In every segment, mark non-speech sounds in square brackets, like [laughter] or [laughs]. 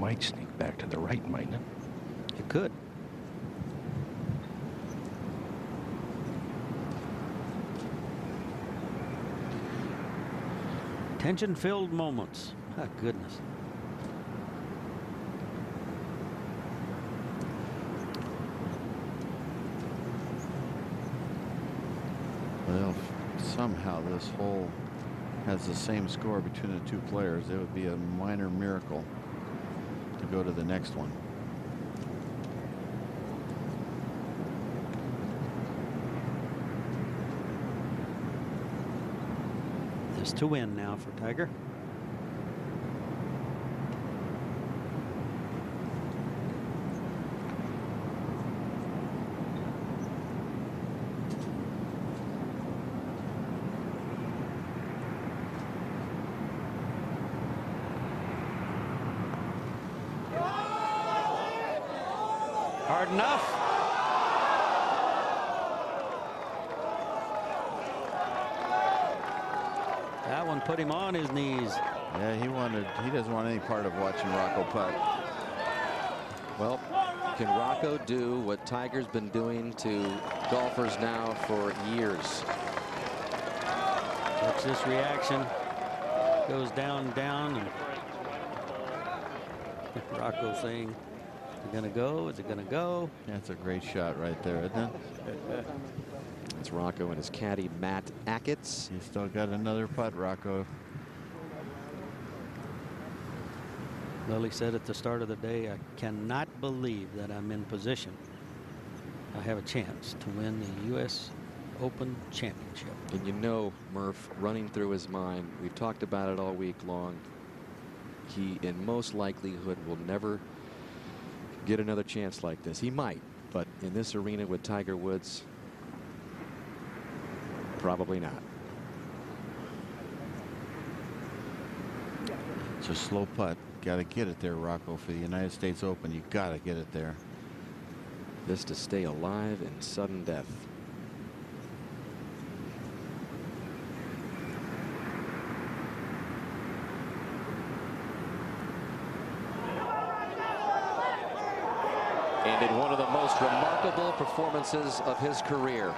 might sneak back to the right, mightn't it? It could. Tension-filled moments. Oh, goodness. Well, if somehow this hole has the same score between the two players, it would be a minor miracle to go to the next one. This to win now for Tiger. Hard enough. That one put him on his knees. Yeah, he wanted. He doesn't want any part of watching Rocco putt. Well, can Rocco do what Tiger's been doing to golfers now for years? Watch this reaction. Goes down, down, and [laughs] Rocco saying, "Is it gonna go? Is it gonna go?" That's a great shot right there, isn't it? It's Rocco and his caddy Matt Achatz. You still got another putt, Rocco. Lily said at the start of the day, "I cannot believe that I'm in position. I have a chance to win the U.S. Open Championship." And you know, Murph, running through his mind, we've talked about it all week long. He, in most likelihood, will never get another chance like this. He might, but in this arena with Tiger Woods, probably not. It's a slow putt. Got to get it there, Rocco, for the United States Open. You got to get it there. This to stay alive in sudden death. And in one of the most remarkable performances of his career,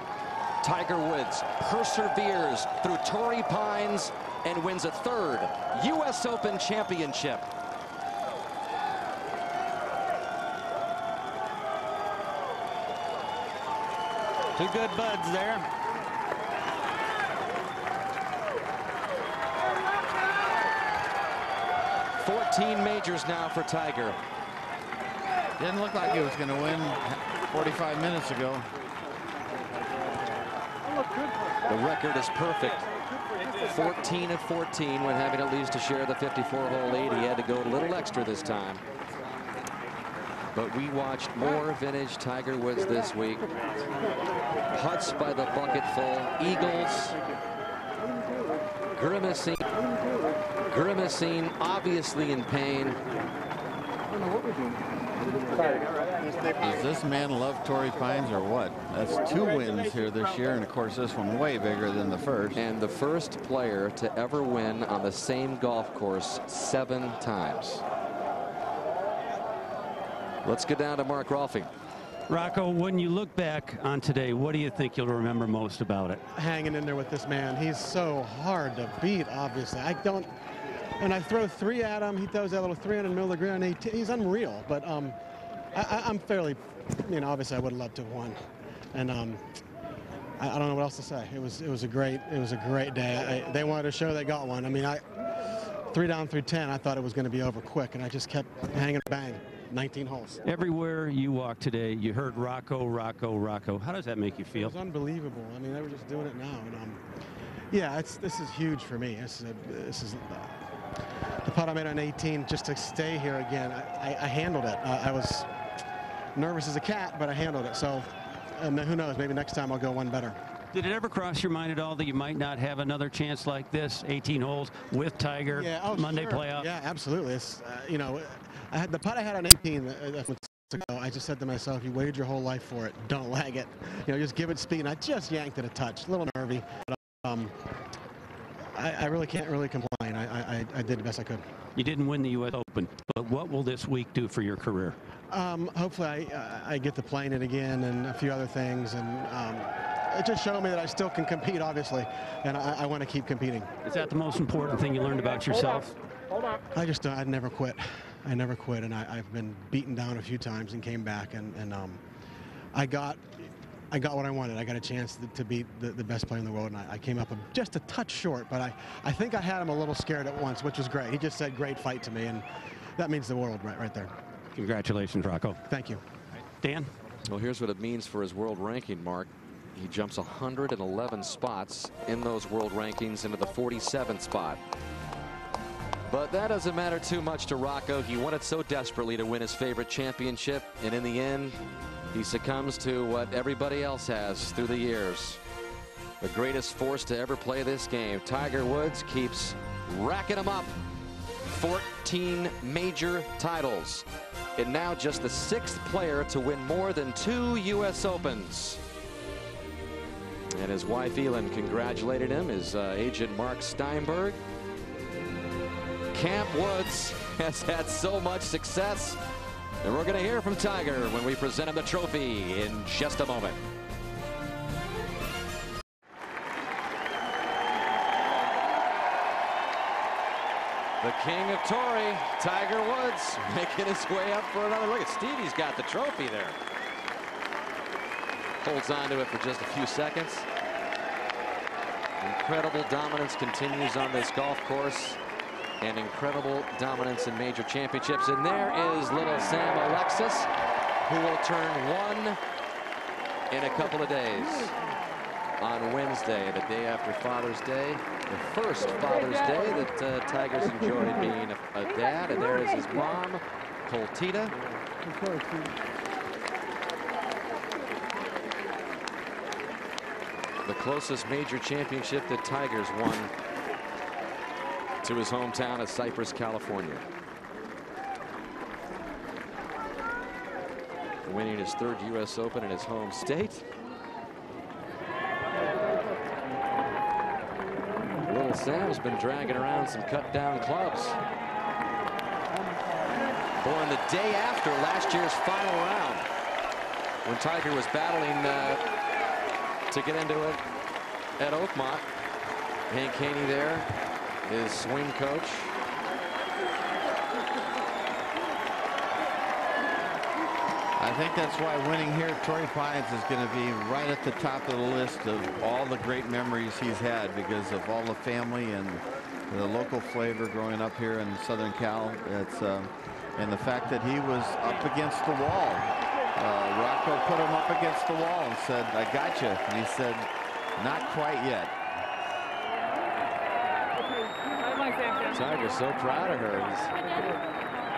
Tiger Woods perseveres through Torrey Pines and wins a third U.S. Open championship. Two good buds there. Fourteen majors now for Tiger. Didn't look like he was going to win 45 minutes ago. The record is perfect. 14 and 14 when having at least to share the 54-hole lead. He had to go a little extra this time. But we watched more vintage Tiger Woods this week. Putts by the bucketful. Eagles. Grimacing. Grimacing, obviously in pain. Does this man love Torrey Pines or what? That's two wins here this year, and of course this one way bigger than the first. And the first player to ever win on the same golf course seven times. Let's get down to Mark Rolfing. Rocco, when you look back on today, what do you think you'll remember most about it? Hanging in there with this man. He's so hard to beat, obviously. I don't, when I throw three at him, he throws that little 300 middle of the ground. He, he's unreal, but um, I, am fairly, you know, obviously I would have loved to have won. And um, I, I, don't know what else to say. It was, it was a great, it was a great day. I, they wanted to show they got one. I mean, I, three down through 10, I thought it was going to be over quick, and I just kept hanging bang. 19 holes. Everywhere you walk today, you heard Rocco, Rocco, Rocco. How does that make you feel? It was unbelievable. I mean, they were just doing it now. And, um, yeah, it's, this is huge for me. This is, a, this is uh, the putt I made on 18 just to stay here again. I, I, I handled it. Uh, I was nervous as a cat, but I handled it. So um, who knows, maybe next time I'll go one better. Did it ever cross your mind at all that you might not have another chance like this, 18 holes with Tiger, yeah, oh, Monday sure. playoff? Yeah, absolutely. It's, uh, you know, I had the putt I had on 18 uh, ago, I just said to myself, you waited your whole life for it. Don't lag it. You know, just give it speed. And I just yanked it a touch. A little nervy. But, um, I, I, I really can't really complain. I, I, I did the best I could. You didn't win the U.S. Open, but what will this week do for your career? Um, hopefully, I, I get to playing it again and a few other things, and um, it just showed me that I still can compete, obviously, and I, I want to keep competing. Is that the most important thing you learned about yourself? I just I never quit. I never quit, and I, I've been beaten down a few times and came back, and, and um, I got I got what I wanted. I got a chance to, to beat the, the best player in the world, and I, I came up just a touch short, but I, I think I had him a little scared at once, which was great. He just said, great fight to me, and that means the world right, right there. Congratulations, Rocco. Thank you. Dan? Well, here's what it means for his world ranking, Mark. He jumps 111 spots in those world rankings into the 47th spot. But that doesn't matter too much to Rocco. He wanted so desperately to win his favorite championship, and in the end, he succumbs to what everybody else has through the years. The greatest force to ever play this game. Tiger Woods keeps racking them up. 14 major titles. And now just the sixth player to win more than two U.S. Opens. And his wife Elin congratulated him, his uh, agent Mark Steinberg. Camp Woods [laughs] has had so much success and we're going to hear from Tiger when we present him the trophy in just a moment. The king of Torrey, Tiger Woods, [laughs] making his way up for another look. At Stevie's got the trophy there. Holds on to it for just a few seconds. Incredible dominance continues on this golf course and incredible dominance in major championships. And there is little Sam Alexis, who will turn one in a couple of days. On Wednesday, the day after Father's Day, the first Father's Day that uh, Tiger's enjoyed [laughs] being a, a, dad. And there is his mom, Kultida. The closest major championship that Tiger's won to his hometown of Cypress, California. Winning his third U.S. Open in his home state. Little Sam's been dragging around some cut down clubs. Born the day after last year's final round when Tiger was battling uh, to get into it at Oakmont. Hank Haney there his swing coach. I think that's why winning here at Torrey Pines is going to be right at the top of the list of all the great memories he's had because of all the family and the local flavor growing up here in Southern Cal. It's uh, and the fact that he was up against the wall. Uh, Rocco put him up against the wall and said, I got you. And he said, not quite yet. Tiger's so proud of her. He's,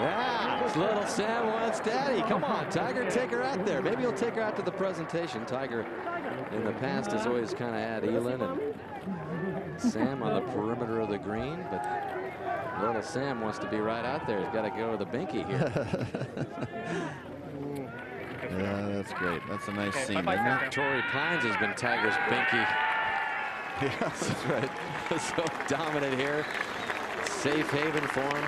yeah, little Sam wants daddy. Come on, Tiger, take her out there. Maybe he'll take her out to the presentation. Tiger in the past has always kind of had Elin and Sam on the perimeter of the green, but little Sam wants to be right out there. He's got to go to the binky here. [laughs] yeah, that's great. That's a nice scene, isn't it? Torrey Pines has been Tiger's binky. [laughs] Yeah, that's right. [laughs] so dominant here safe haven for him.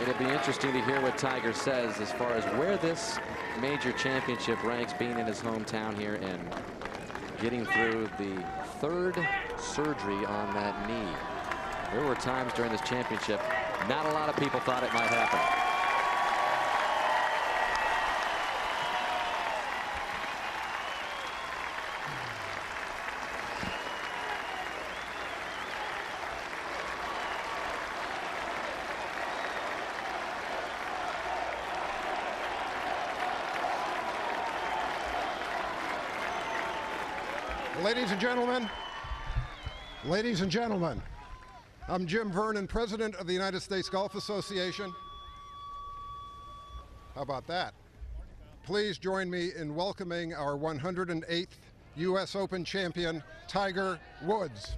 It'll be interesting to hear what Tiger says as far as where this major championship ranks being in his hometown here and getting through the third surgery on that knee. There were times during this championship, not a lot of people thought it might happen. Ladies and gentlemen, ladies and gentlemen, I'm Jim Vernon, President of the United States Golf Association. How about that? Please join me in welcoming our 108th U.S. Open champion, Tiger Woods.